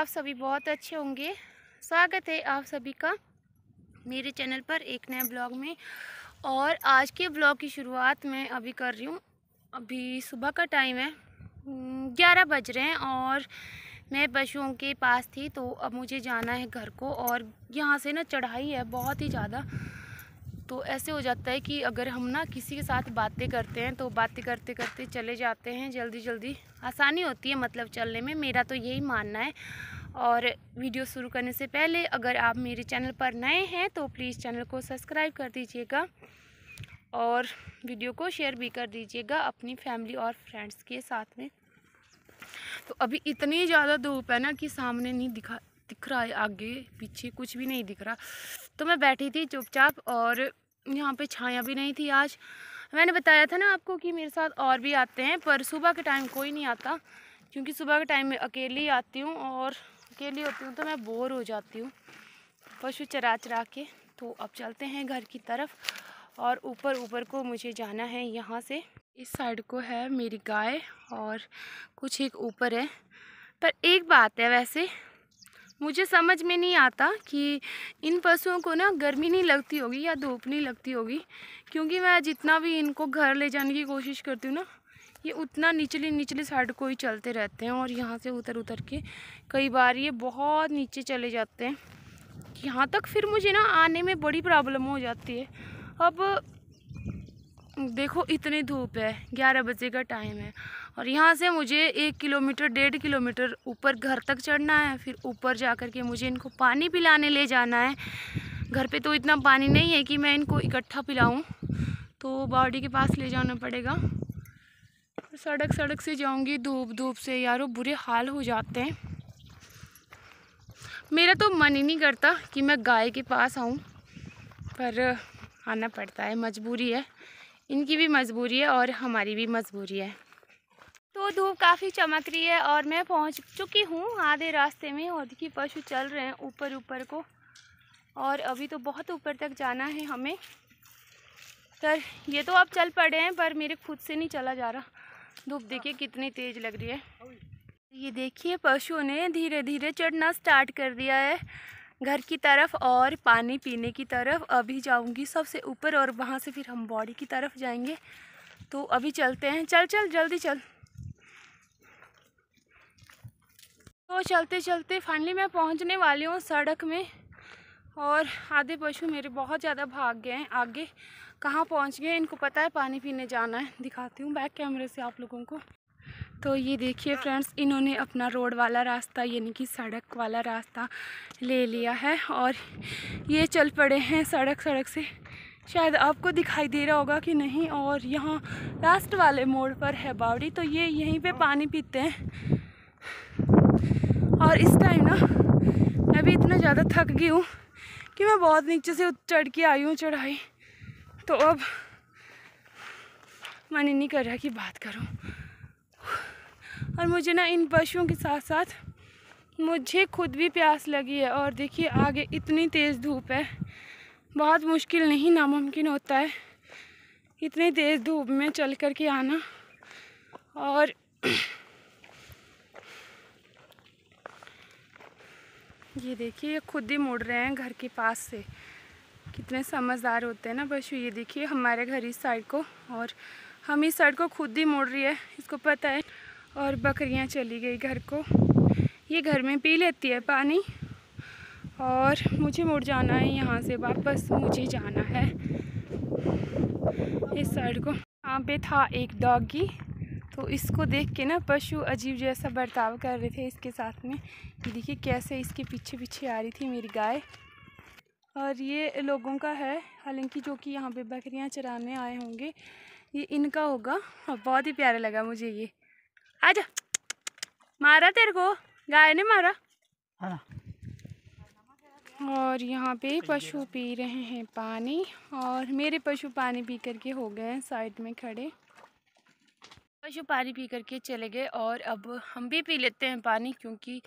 आप सभी बहुत अच्छे होंगे। स्वागत है आप सभी का मेरे चैनल पर एक नए ब्लॉग में। और आज के ब्लॉग की शुरुआत मैं अभी कर रही हूँ। अभी सुबह का टाइम है ग्यारह बज रहे हैं और मैं पशुओं के पास थी तो अब मुझे जाना है घर को। और यहाँ से ना चढ़ाई है बहुत ही ज़्यादा। तो ऐसे हो जाता है कि अगर हम ना किसी के साथ बातें करते हैं तो बातें करते करते चले जाते हैं जल्दी जल्दी आसानी होती है मतलब चलने में। मेरा तो यही मानना है। और वीडियो शुरू करने से पहले अगर आप मेरे चैनल पर नए हैं तो प्लीज़ चैनल को सब्सक्राइब कर दीजिएगा और वीडियो को शेयर भी कर दीजिएगा अपनी फैमिली और फ्रेंड्स के साथ में। तो अभी इतनी ज़्यादा धूप है ना कि सामने नहीं दिखा, दिख रहा है, आगे पीछे कुछ भी नहीं दिख रहा। तो मैं बैठी थी चुपचाप और यहाँ पे छाया भी नहीं थी आज। मैंने बताया था ना आपको कि मेरे साथ और भी आते हैं, पर सुबह के टाइम कोई नहीं आता, क्योंकि सुबह के टाइम में अकेली आती हूँ और अकेली होती हूँ तो मैं बोर हो जाती हूँ। पशु चरा चरा के। तो अब चलते हैं घर की तरफ़ और ऊपर ऊपर को मुझे जाना है यहाँ से। इस साइड को है मेरी गाय और कुछ एक ऊपर है। पर एक बात है वैसे मुझे समझ में नहीं आता कि इन पशुओं को ना गर्मी नहीं लगती होगी या धूप नहीं लगती होगी, क्योंकि मैं जितना भी इनको घर ले जाने की कोशिश करती हूँ ना, ये उतना निचली निचली साइड को ही चलते रहते हैं और यहाँ से उतर उतर के कई बार ये बहुत नीचे चले जाते हैं यहाँ तक फिर मुझे ना आने में बड़ी प्रॉब्लम हो जाती है। अब देखो इतनी धूप है, ग्यारह बजे का टाइम है और यहाँ से मुझे एक किलोमीटर, डेढ़ किलोमीटर ऊपर घर तक चढ़ना है। फिर ऊपर जा कर के मुझे इनको पानी पिलाने ले जाना है। घर पे तो इतना पानी नहीं है कि मैं इनको इकट्ठा पिलाऊं तो बाडी के पास ले जाना पड़ेगा। सड़क सड़क से जाऊँगी, धूप धूप से। यारो, बुरे हाल हो जाते हैं। मेरा तो मन ही नहीं करता कि मैं गाय के पास आऊँ, पर आना पड़ता है। मजबूरी है। इनकी भी मजबूरी है और हमारी भी मजबूरी है। तो धूप काफ़ी चमक रही है और मैं पहुँच चुकी हूँ आधे रास्ते में। और देखिए, पशु चल रहे हैं ऊपर ऊपर को। और अभी तो बहुत ऊपर तक जाना है हमें। पर ये तो अब चल पड़े हैं, पर मेरे खुद से नहीं चला जा रहा। धूप देखिए कितनी तेज़ लग रही है। ये देखिए, पशुओं ने धीरे धीरे चढ़ना स्टार्ट कर दिया है। घर की तरफ़ और पानी पीने की तरफ़। अभी जाऊँगी सबसे ऊपर और वहाँ से फिर हम बॉडी की तरफ़ जाएँगे। तो अभी चलते हैं। चल चल, जल्दी चल। तो चलते चलते फाइनली मैं पहुँचने वाली हूँ सड़क में और आधे पशु मेरे बहुत ज़्यादा भाग गए हैं। आगे कहाँ पहुँच गए इनको पता है, पानी पीने जाना है। दिखाती हूँ बैक कैमरे से आप लोगों को। तो ये देखिए फ्रेंड्स इन्होंने अपना रोड वाला रास्ता, यानी कि सड़क वाला रास्ता ले लिया है और ये चल पड़े हैं सड़क सड़क से। शायद आपको दिखाई दे रहा होगा कि नहीं और यहाँ लास्ट वाले मोड़ पर है बावड़ी तो ये यहीं पे पानी पीते हैं। और इस टाइम ना, मैं भी इतना ज़्यादा थक गई हूँ कि मैं बहुत नीचे से चढ़ के आई हूँ, चढ़ाई। तो अब मन ही नहीं कर रहा कि बात करूँ। और मुझे ना इन पशुओं के साथ साथ मुझे खुद भी प्यास लगी है और देखिए, आगे इतनी तेज़ धूप है। बहुत मुश्किल नहीं नामुमकिन होता है इतनी तेज़ धूप में चल कर के आना। और ये देखिए, ये खुद ही मुड़ रहे हैं घर के पास से। कितने समझदार होते हैं ना पशु ये देखिए हमारे घर इस साइड को और हम इस साइड को खुद ही मुड़ रही है, इसको पता है। और बकरियाँ चली गई घर को। ये घर में पी लेती है पानी और मुझे मुड़ जाना है यहाँ से वापस, मुझे जाना है। इस साइड को। यहाँ पे था एक डॉगी। तो इसको देख के ना पशु अजीब जैसा बर्ताव कर रहे थे इसके साथ में। ये देखिए कैसे इसके पीछे पीछे आ रही थी मेरी गाय। और ये लोगों का है हालाँकि जो कि यहाँ पे बकरियाँ चराने आए होंगे ये इनका होगा। और बहुत ही प्यारा लगा मुझे ये। आजा। मारा तेरे को? गाय ने मारा? हाँ। और यहाँ पे पशु पी रहे हैं पानी और मेरे पशु पानी पी करके हो गए हैं साइड में खड़े। पशु पानी पी करके चले गए और अब हम भी पी लेते हैं पानी क्योंकि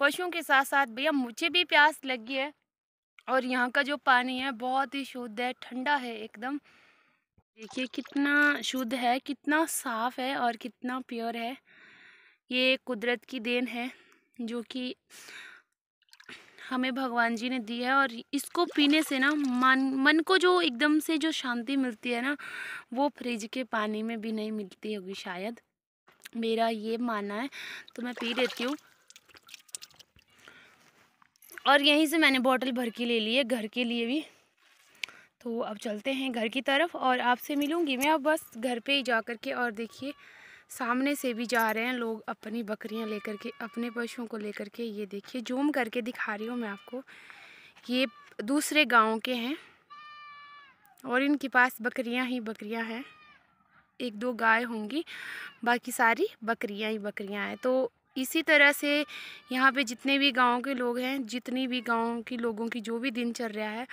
पशुओं के साथ साथ भैया मुझे भी प्यास लगी है और यहाँ का जो पानी है बहुत ही शुद्ध है, ठंडा है एकदम। देखिए कितना शुद्ध है, कितना साफ़ है और कितना प्योर है। ये कुदरत की देन है जो कि हमें भगवान जी ने दिया है और इसको पीने से ना मन मन को जो एकदम से जो शांति मिलती है ना, वो फ्रिज के पानी में भी नहीं मिलती होगी शायद। मेरा ये मानना है तो मैं पी लेती हूँ। और यहीं से मैंने बॉटल भर के ले ली है, घर के लिए भी। तो अब चलते हैं घर की तरफ़ और आपसे मिलूँगी मैं, अब बस घर पे ही जा कर के और देखिए। सामने से भी जा रहे हैं लोग अपनी बकरियाँ लेकर के, अपने पशुओं को लेकर के। ये देखिए, जूम करके दिखा रही हूँ मैं आपको। ये दूसरे गाँव के हैं और इनके पास बकरियाँ ही बकरियाँ हैं। एक दो गाय होंगी, बाकी सारी बकरियाँ ही बकरियाँ हैं। तो इसी तरह से यहाँ पे जितने भी गाँव के लोग हैं, जितनी भी गाँव के लोगों की जो भी दिन चल रहा है,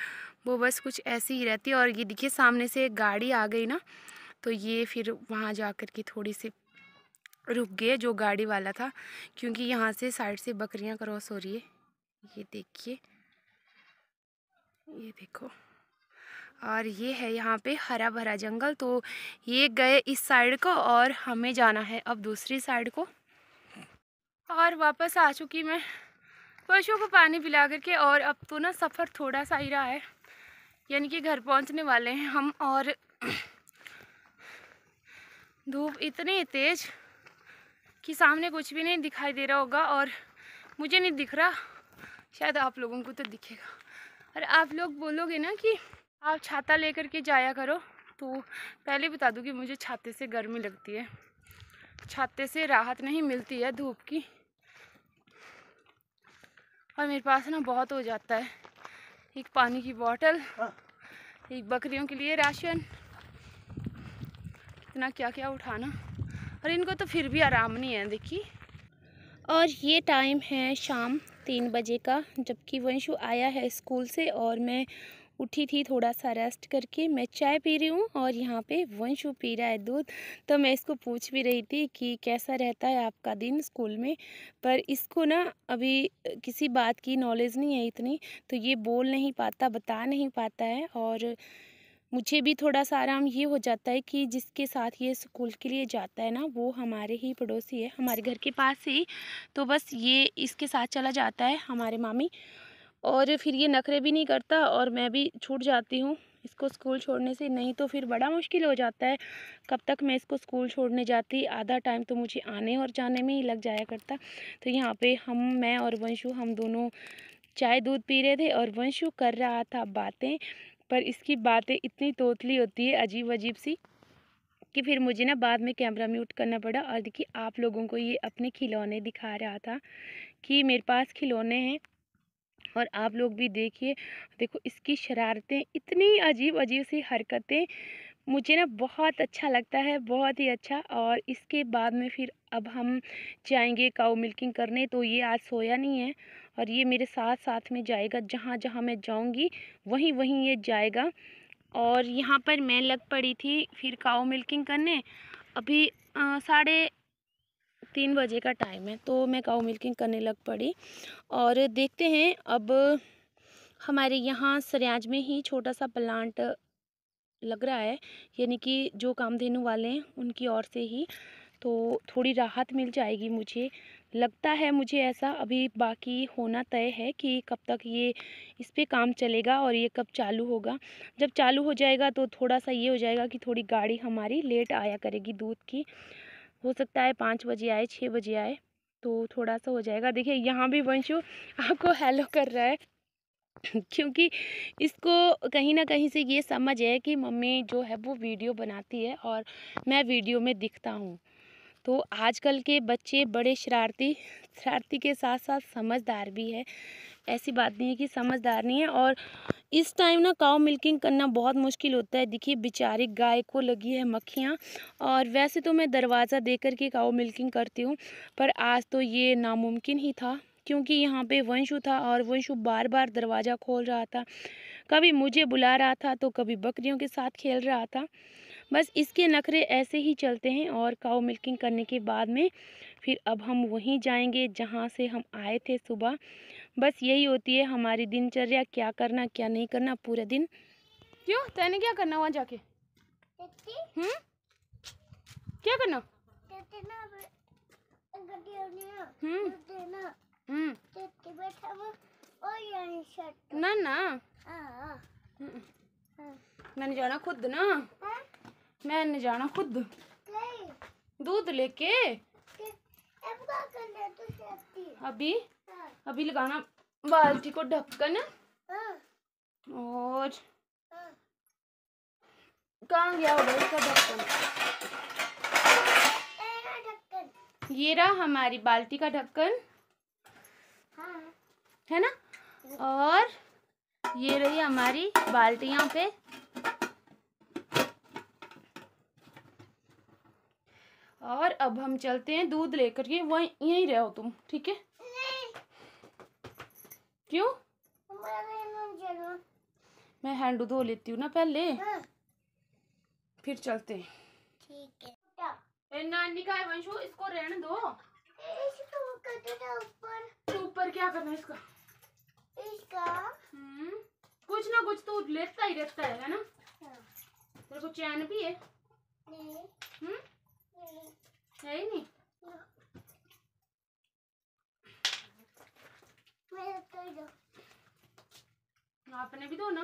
वो बस कुछ ऐसी ही रहती है। और ये देखिए, सामने से एक गाड़ी आ गई ना तो ये फिर वहाँ जा कर के थोड़ी सी रुक गए, जो गाड़ी वाला था, क्योंकि यहाँ से साइड से बकरियाँ क्रॉस हो रही है। ये देखिए। ये देखो। और ये है यहाँ पे हरा भरा जंगल तो ये गए इस साइड को और हमें जाना है अब दूसरी साइड को। और वापस आ चुकी मैं। पशुओं को पानी पिला करके और अब तो ना सफ़र थोड़ा सा ही रहा है। यानी कि घर पहुँचने वाले हैं हम और धूप इतनी तेज़ कि सामने कुछ भी नहीं दिखाई दे रहा होगा और मुझे नहीं दिख रहा। शायद आप लोगों को तो दिखेगा। और आप लोग बोलोगे ना कि आप छाता लेकर के जाया करो तो पहले बता दूँ कि मुझे छाते से गर्मी लगती है। छाते से राहत नहीं मिलती है धूप की। और मेरे पास ना बहुत हो जाता है। एक पानी की बॉटल एक बकरियों के लिए राशन। इतना क्या क्या उठाना। और इनको तो फिर भी आराम नहीं है, देखिए। और ये टाइम है शाम तीन बजे का, जबकि वंशु आया है स्कूल से और मैं उठी थी थोड़ा सा रेस्ट करके। मैं चाय पी रही हूँ और यहाँ पे वंशु पी रहा है दूध। तो मैं इसको पूछ भी रही थी कि कैसा रहता है आपका दिन स्कूल में? पर इसको ना अभी किसी बात की नॉलेज नहीं है इतनी तो ये बोल नहीं पाता, बता नहीं पाता है। और मुझे भी थोड़ा सा आराम ये हो जाता है कि जिसके साथ ये स्कूल के लिए जाता है ना, वो हमारे ही पड़ोसी है, हमारे घर के पास ही। तो बस ये इसके साथ चला जाता है हमारे मामी। और फिर ये नखरे भी नहीं करता और मैं भी छूट जाती हूँ इसको स्कूल छोड़ने से, नहीं तो फिर बड़ा मुश्किल हो जाता है। कब तक मैं इसको स्कूल छोड़ने जाती, आधा टाइम तो मुझे आने और जाने में ही लग जाया करता। तो यहाँ पे हम, मैं और वंशु हम दोनों चाय दूध पी रहे थे और वंशु कर रहा था बातें। पर इसकी बातें इतनी तोतली होती है अजीब अजीब सी, कि फिर मुझे ना बाद में कैमरा म्यूट करना पड़ा और देखिए आप लोगों को ये अपने खिलौने दिखा रहा था कि मेरे पास खिलौने हैं और आप लोग भी देखिए, देखो इसकी शरारतें, इतनी अजीब अजीब सी हरकतें, मुझे ना बहुत अच्छा लगता है, बहुत ही अच्छा और इसके बाद में फिर अब हम जाएँगे काऊ मिल्किंग करने तो ये आज सोया नहीं है और ये मेरे साथ साथ में जाएगा, जहाँ जहाँ मैं जाऊँगी, वहीं वहीं ये जाएगा। और यहाँ पर मैं लग पड़ी थी फिर काऊ मिल्किंग करने। अभी साढ़े तीन बजे का टाइम है तो मैं काऊ मिल्किंग करने लग पड़ी। और देखते हैं, अब हमारे यहाँ सरियाज में ही छोटा सा प्लांट लग रहा है, यानी कि जो कामधेनु वाले हैं, उनकी ओर से ही। तो थोड़ी राहत मिल जाएगी मुझे। लगता है मुझे ऐसा अभी बाकी होना तय है कि कब तक ये इस पर काम चलेगा और ये कब चालू होगा। जब चालू हो जाएगा तो थोड़ा सा ये हो जाएगा कि थोड़ी गाड़ी हमारी लेट आया करेगी दूध की। हो सकता है पाँच बजे आए छः बजे आए तो थोड़ा सा हो जाएगा। देखिए, यहाँ भी वंशु, आपको हेलो कर रहा है। क्योंकि इसको कहीं ना कहीं से ये समझ है कि मम्मी जो है वो वीडियो बनाती है और मैं वीडियो में दिखता हूँ। तो आजकल के बच्चे बड़े शरारती शरारती के साथ साथ समझदार भी है। ऐसी बात नहीं है कि समझदार नहीं है और इस टाइम ना काउ मिल्किंग करना बहुत मुश्किल होता है। देखिए, बेचारी गाय को लगी है मक्खियाँ और वैसे तो मैं दरवाज़ा दे कर के काउ मिल्किंग करती हूँ, पर आज तो ये नामुमकिन ही था, क्योंकि यहाँ पे वंशु था और वंशु बार बार दरवाज़ा खोल रहा था। कभी मुझे बुला रहा था तो कभी बकरियों के साथ खेल रहा था। बस इसके नखरे ऐसे ही चलते हैं और काउ मिल्किंग करने के बाद में फिर अब हम वहीं जाएँगे जहाँ से हम आए थे सुबह। बस यही होती है हमारी दिनचर्या क्या करना क्या नहीं करना पूरे दिन। क्यों? तेने क्या करना वहाँ जाके? हम्म? क्या करना? हम्म। ना। ना हाँ। हम्म, हाँ। मैंने जाना खुद ना। मैंने जाना खुद। दूध लेके। तो अभी हाँ। अभी लगाना बाल्टी को ढक्कन। हाँ। और हाँ। कहाँ गया होगा इसका ढक्कन। ये रहा हमारी बाल्टी का ढक्कन। हाँ। है ना? और ये रही हमारी बाल्टी यहाँ पे। और अब हम चलते हैं दूध लेकर के वहीं यहीं रहो तुम ठीक है? क्यों? मैं हैंड धो लेती हूँ ना पहले। हाँ फिर चलते हैं। ठीक है नानी का है वंशु इसको रहने दो। इसको ऊपर तो ऊपर क्या करना है इसका? इसका हम्म कुछ ना कुछ तो लेता ही रहता है है ना? हाँ। तेरे को चैन भी है। नहीं। हम्म नहीं है ही नहीं ना मेरा कर दो आपने भी दो ना।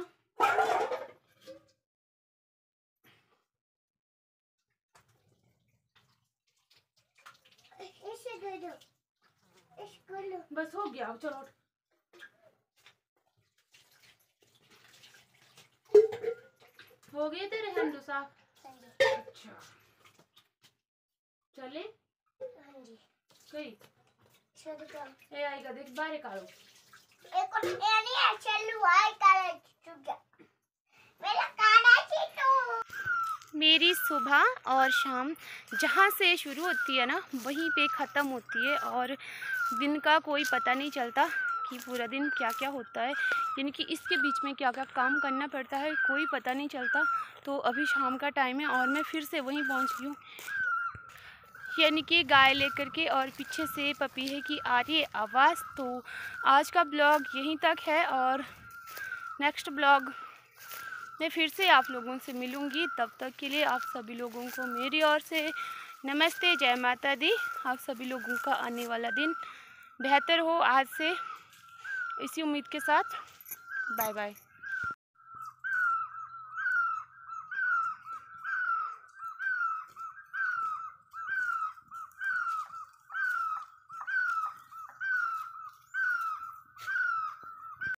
इसे दे दो। इसको लो। बस हो गया अब चलो हो गए तेरे हैंडू साफ़? अच्छा। चले? हाँ जी। कई? ए देख आई काला चुका मेरा काला मेरी सुबह और शाम जहाँ से शुरू होती है ना, वहीं पे ख़त्म होती है और दिन का कोई पता नहीं चलता कि पूरा दिन क्या क्या होता है। यानी कि इसके बीच में क्या क्या काम करना पड़ता है, कोई पता नहीं चलता। तो अभी शाम का टाइम है और मैं फिर से वहीं पहुँच गई हूँ। यानी कि गाय लेकर के और पीछे से पपीहे की आ रही है आवाज़। तो आज का ब्लॉग यहीं तक है और नेक्स्ट ब्लॉग मैं फिर से आप लोगों से मिलूँगी। तब तक के लिए आप सभी लोगों को मेरी ओर से नमस्ते। जय माता दी। आप सभी लोगों का आने वाला दिन बेहतर हो आज से। इसी उम्मीद के साथ। Bye bye.